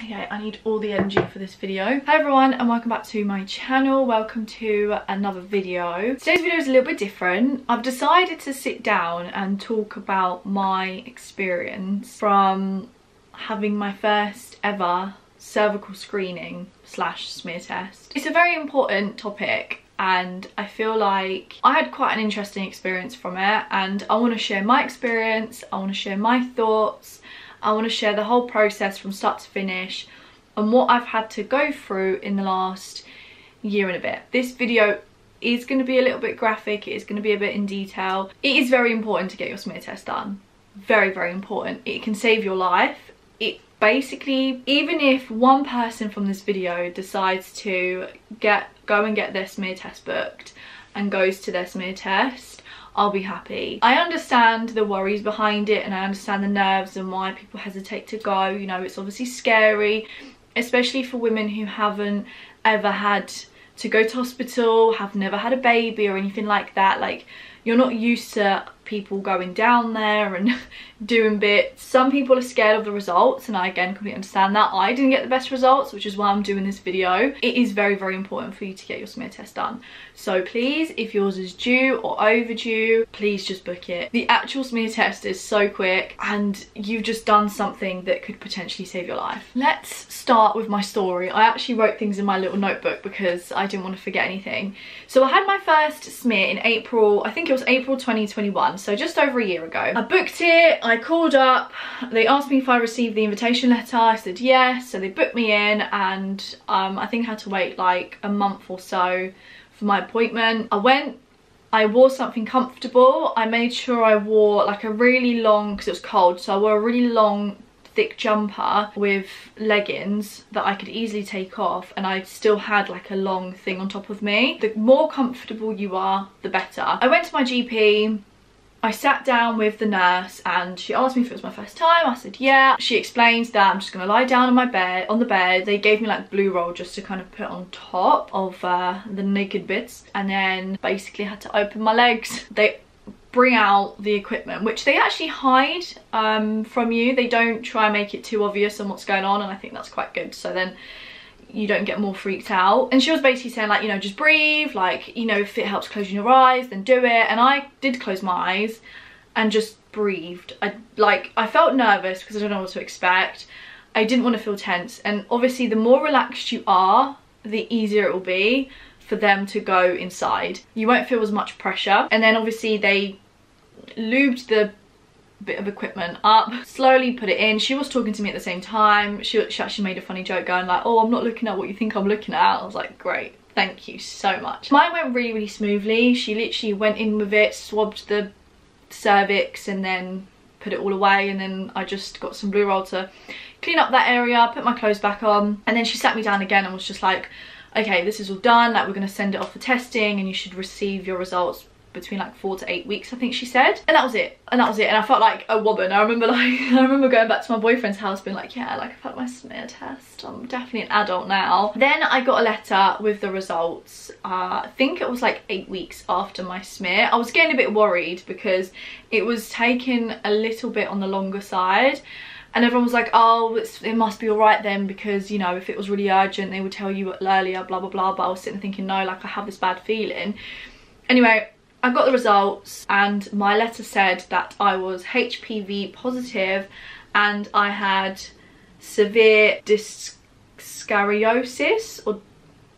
Okay, I need all the energy for this video. Hi everyone and welcome back to my channel. Welcome to another video. Today's video is a little bit different. I've decided to sit down and talk about my experience from having my first ever cervical screening slash smear test. It's a very important topic and I feel like I had quite an interesting experience from it and I want to share my experience, I want to share my thoughts, I want to share the whole process from start to finish and what I've had to go through in the last year and a bit. This video is going to be a little bit graphic, it is going to be a bit in detail. It is very important to get your smear test done. Very, very important. It can save your life. It basically, even if one person from this video decides to get go and get their smear test booked and goes to their smear test, I'll be happy. I understand the worries behind it and I understand the nerves and why people hesitate to go. You know, it's obviously scary, especially for women who haven't ever had to go to hospital, have never had a baby or anything like that. Like, you're not used to people going down there and doing bits. Some people are scared of the results and I again completely understand that. I didn't get the best results which is why I'm doing this video. It is very very important for you to get your smear test done. So please if yours is due or overdue please just book it. The actual smear test is so quick and you've just done something that could potentially save your life. Let's start with my story. I actually wrote things in my little notebook because I didn't want to forget anything. So I had my first smear in April, I think it was April 2021 so just over a year ago. I booked it, I called up, they asked me if I received the invitation letter, I said yes, so they booked me in and um, I think I had to wait like a month or so for my appointment. I went, I wore something comfortable, I made sure I wore like a really long, because it was cold, so I wore a really long thick jumper with leggings that I could easily take off and I still had like a long thing on top of me. The more comfortable you are, the better. I went to my GP, I sat down with the nurse and she asked me if it was my first time. I said yeah. She explained that I'm just going to lie down on my bed, on the bed. They gave me like blue roll just to kind of put on top of uh, the naked bits and then basically had to open my legs. They bring out the equipment which they actually hide um, from you. They don't try and make it too obvious on what's going on and I think that's quite good. So then you don't get more freaked out. And she was basically saying like you know just breathe like you know if it helps closing your eyes then do it. And I did close my eyes and just breathed. I like I felt nervous because I don't know what to expect. I didn't want to feel tense. And obviously the more relaxed you are the easier it will be for them to go inside. You won't feel as much pressure. And then obviously they lubed the bit of equipment up slowly put it in. She was talking to me at the same time. She, she actually made a funny joke going like oh i'm not looking at what you think i'm looking at. I was like great. Thank you so much. Mine went really really smoothly. She literally went in with it swabbed the cervix and then put it all away. And then i just got some blue roll to clean up that area put my clothes back on. And then she sat me down again and was just like okay this is all done. Like we're going to send it off for testing and you should receive your results between like four to eight weeks I think she said. And that was it. And that was it. And I felt like a woman. I remember like I remember going back to my boyfriend's house being like yeah like I've had my smear test. I'm definitely an adult now. Then I got a letter with the results uh, I think it was like eight weeks after my smear. I was getting a bit worried because it was taking a little bit on the longer side. And everyone was like oh it must be all right then because you know if it was really urgent they would tell you earlier blah blah blah. But I was sitting thinking no like I have this bad feeling. Anyway I got the results and my letter said that I was HPV positive and I had severe dyskaryosis or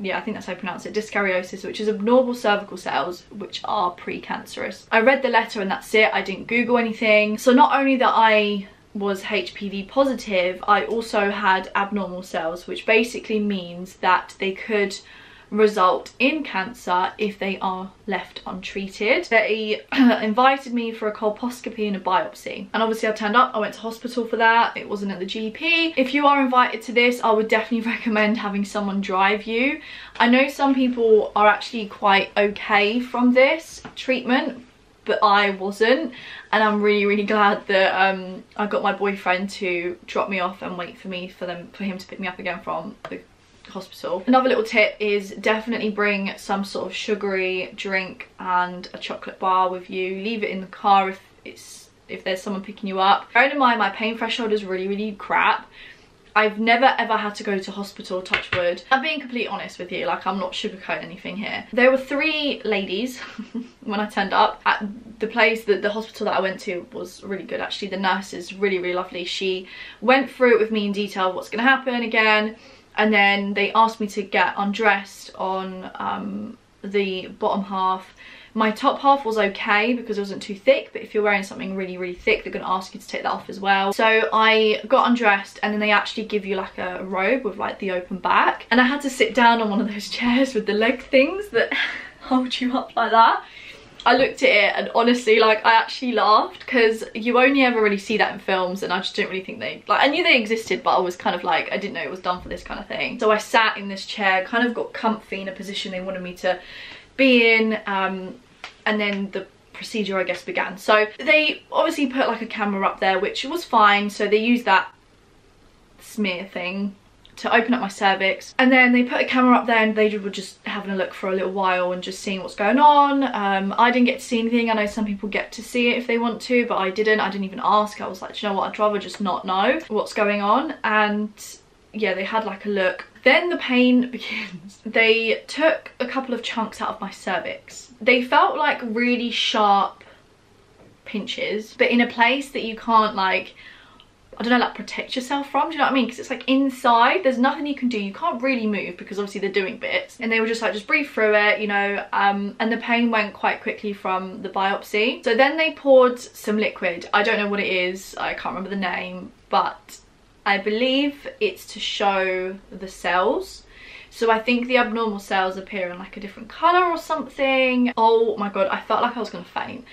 yeah, I think that's how I pronounce it, dyskaryosis, which is abnormal cervical cells, which are precancerous. I read the letter and that's it. I didn't Google anything. So not only that I was HPV positive, I also had abnormal cells, which basically means that they could result in cancer if they are left untreated. They invited me for a colposcopy and a biopsy and obviously I turned up, I went to hospital for that, it wasn't at the GP. If you are invited to this I would definitely recommend having someone drive you. I know some people are actually quite okay from this treatment but I wasn't and I'm really really glad that um, I got my boyfriend to drop me off and wait for me for them for him to pick me up again from the hospital. Another little tip is definitely bring some sort of sugary drink and a chocolate bar with you. Leave it in the car if it's if there's someone picking you up. Bearing in mind my pain threshold is really really crap I've never ever had to go to hospital, touch wood. I'm being completely honest with you, like I'm not sugarcoating anything here. There were three ladies when I turned up at the place, that the hospital that I went to was really good actually. The nurse is really, really lovely. She went through it with me in detail, what's gonna happen again. And then they asked me to get undressed on um, the bottom half my top half was okay because it wasn't too thick, but if you're wearing something really, really thick, they're going to ask you to take that off as well. So I got undressed and then they actually give you like a robe with like the open back. And I had to sit down on one of those chairs with the leg things that hold you up like that. I looked at it and honestly like I actually laughed because you only ever really see that in films and I just didn't really think they like I knew they existed but I was kind of like I didn't know it was done for this kind of thing. So I sat in this chair kind of got comfy in a position they wanted me to be in um, and then the procedure I guess began. So they obviously put like a camera up there which was fine. So they used that smear thing to open up my cervix. And then they put a camera up there and they were just having a look for a little while and just seeing what's going on. Um, I didn't get to see anything. I know some people get to see it if they want to but I didn't. I didn't even ask. I was like you know what? I'd rather just not know what's going on. And yeah they had like a look. Then the pain begins. They took a couple of chunks out of my cervix. They felt like really sharp pinches but in a place that you can't like I don't know, like protect yourself from, do you know what I mean? Because it's like inside, there's nothing you can do. You can't really move because obviously they're doing bits. And they were just like, just breathe through it, you know, um, and the pain went quite quickly from the biopsy. So then they poured some liquid. I don't know what it is, I can't remember the name, but I believe it's to show the cells. So I think the abnormal cells appear in like a different colour or something. Oh my god, I felt like I was going to faint.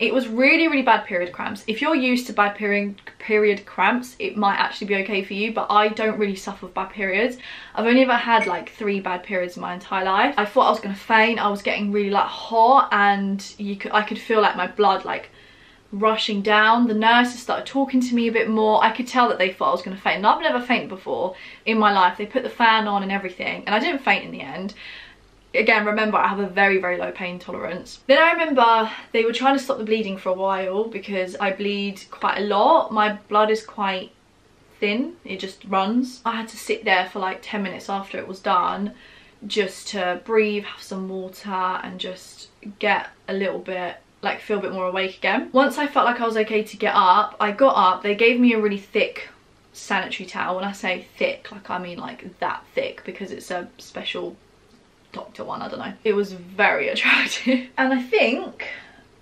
It was really, really bad period cramps. If you're used to bad period, period cramps, it might actually be okay for you, but I don't really suffer with bad periods. I've only ever had like three bad periods in my entire life. I thought I was going to faint. I was getting really like hot and you could, I could feel like my blood like rushing down. The nurses started talking to me a bit more. I could tell that they thought I was going to faint. And I've never fainted before in my life. They put the fan on and everything. And I didn't faint in the end. Again, remember, I have a very, very low pain tolerance. Then I remember they were trying to stop the bleeding for a while because I bleed quite a lot. My blood is quite thin. It just runs. I had to sit there for like 10 minutes after it was done just to breathe, have some water and just get a little bit like feel a bit more awake again. Once I felt like I was okay to get up, I got up. They gave me a really thick sanitary towel. When I say thick, like I mean like that thick because it's a special doctor one, I don't know. It was very attractive. And I think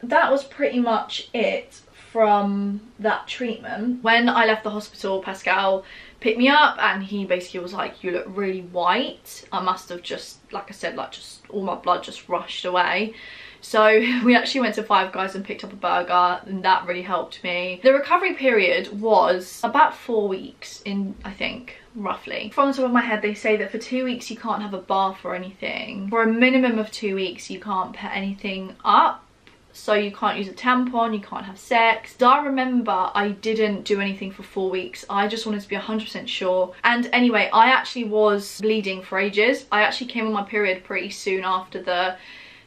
that was pretty much it from that treatment. When I left the hospital, Pascal picked me up and he basically was like, you look really white. I must have just, like I said, like just all my blood just rushed away. So we actually went to Five Guys and picked up a burger and that really helped me. The recovery period was about four weeks in, I think, roughly. From the top of my head, they say that for two weeks you can't have a bath or anything. For a minimum of two weeks, you can't put anything up so you can't use a tampon, you can't have sex. Do I remember I didn't do anything for four weeks. I just wanted to be 100% sure. And anyway, I actually was bleeding for ages. I actually came on my period pretty soon after the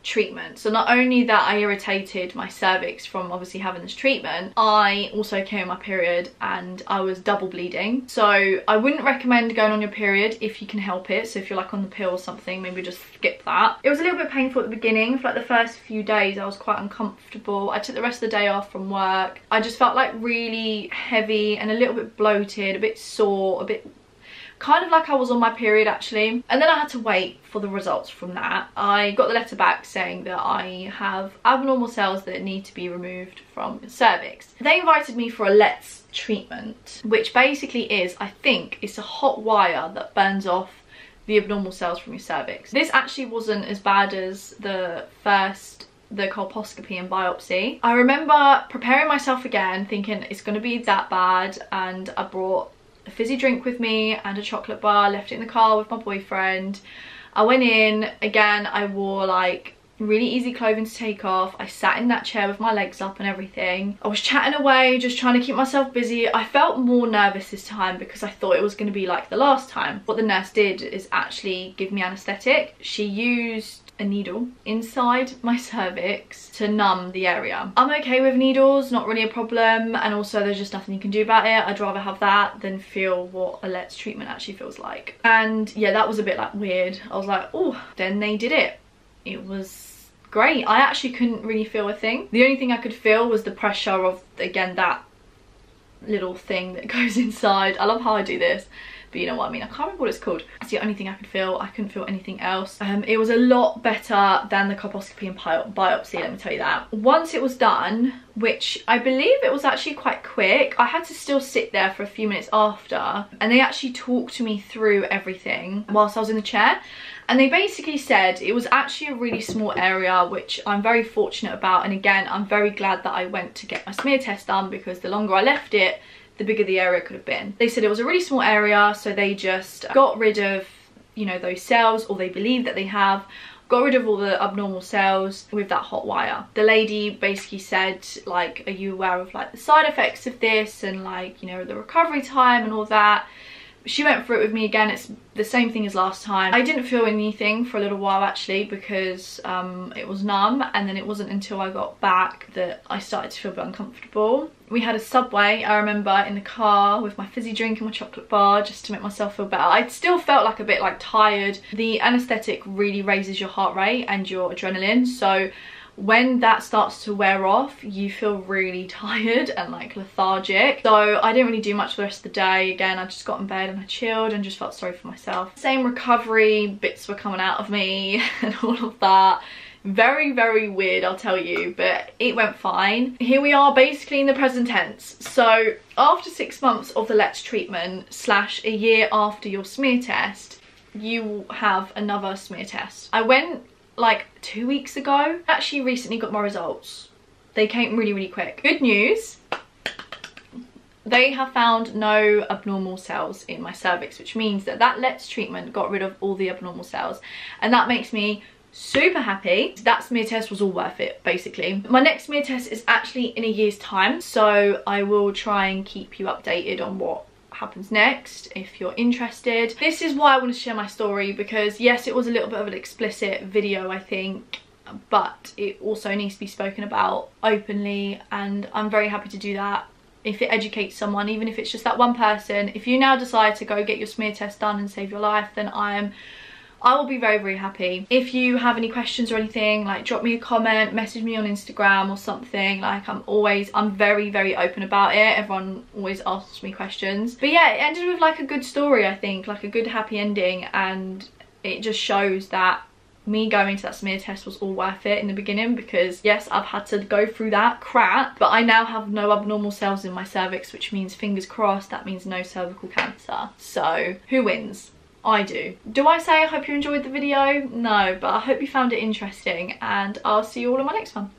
treatment. So not only that I irritated my cervix from obviously having this treatment, I also came on my period and I was double bleeding. So I wouldn't recommend going on your period if you can help it. So if you're like on the pill or something, maybe just skip that. It was a little bit painful at the beginning. For like the first few days, I was quite uncomfortable. I took the rest of the day off from work. I just felt like really heavy and a little bit bloated, a bit sore, a bit kind of like I was on my period actually. And then I had to wait for the results from that. I got the letter back saying that I have abnormal cells that need to be removed from cervix. They invited me for a LLETZ treatment which basically is I think it's a hot wire that burns off the abnormal cells from your cervix. This actually wasn't as bad as the first the colposcopy and biopsy. I remember preparing myself again thinking it's going to be that bad and I brought a fizzy drink with me and a chocolate bar, left it in the car with my boyfriend. I went in, again, I wore like really easy clothing to take off. I sat in that chair with my legs up and everything. I was chatting away, just trying to keep myself busy. I felt more nervous this time because I thought it was going to be like the last time. What the nurse did is actually give me anaesthetic. She used a needle inside my cervix to numb the area. I'm okay with needles, not really a problem, and also there's just nothing you can do about it. I'd rather have that than feel what a LLETZ treatment actually feels like. And yeah, that was a bit like weird. I was like, oh, then they did it. It was great. I actually couldn't really feel a thing. The only thing I could feel was the pressure of, again, that little thing that goes inside. I love how I do this but you know what I mean. I can't remember what it's called. It's the only thing I could feel. I couldn't feel anything else. Um, it was a lot better than the colposcopy and biopsy, let me tell you that. Once it was done, which I believe it was actually quite quick, I had to still sit there for a few minutes after, and they actually talked to me through everything whilst I was in the chair. And they basically said it was actually a really small area, which I'm very fortunate about. And again, I'm very glad that I went to get my smear test done because the longer I left it, the bigger the area could have been. They said it was a really small area, so they just got rid of, you know, those cells, or they believe that they have, got rid of all the abnormal cells with that hot wire. The lady basically said, like, are you aware of, like, the side effects of this, and, like, you know, the recovery time and all that she went through it with me again. It's the same thing as last time. I didn't feel anything for a little while actually because um, it was numb and then it wasn't until i got back that i started to feel a bit uncomfortable. We had a subway i remember in the car with my fizzy drink and my chocolate bar just to make myself feel better. I still felt like a bit like tired. The anesthetic really raises your heart rate and your adrenaline so when that starts to wear off you feel really tired and like lethargic. So i didn't really do much for the rest of the day. Again i just got in bed and i chilled and just felt sorry for myself. Same recovery bits were coming out of me and all of that. Very very weird i'll tell you but it went fine. Here we are basically in the present tense. So after six months of the LLETZ treatment slash a year after your smear test you have another smear test. I went like two weeks ago. Actually recently got my results. They came really, really quick. Good news, they have found no abnormal cells in my cervix, which means that that LLETZ treatment got rid of all the abnormal cells. And that makes me super happy. That smear test was all worth it, basically. My next smear test is actually in a year's time, so I will try and keep you updated on what happens next if you're interested. This is why I want to share my story because yes, it was a little bit of an explicit video, I think, but it also needs to be spoken about openly and I'm very happy to do that if it educates someone, even if it's just that one person. If you now decide to go get your smear test done and save your life, then I am I will be very, very happy. If you have any questions or anything, like drop me a comment, message me on Instagram or something. Like I'm always, I'm very, very open about it. Everyone always asks me questions. But yeah, it ended with like a good story, I think, like a good happy ending. And it just shows that me going to that smear test was all worth it in the beginning because yes I've had to go through that crap but I now have no abnormal cells in my cervix which means fingers crossed that means no cervical cancer so who wins I do. Do I say I hope you enjoyed the video? No, but I hope you found it interesting and I'll see you all in my next one.